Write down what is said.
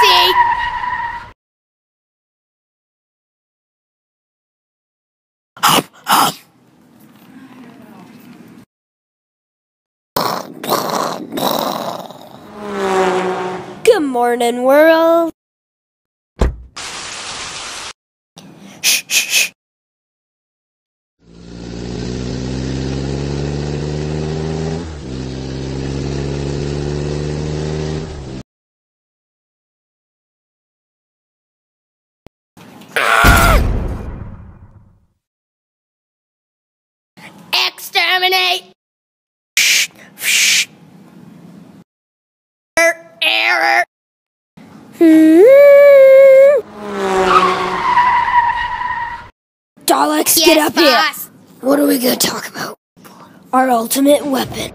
see. Good morning, world. Shh, shh, shh. Exterminate. Shh, shh. Error. Hmm. Daleks, get Yes, up here. What are we gonna talk about? Our ultimate weapon.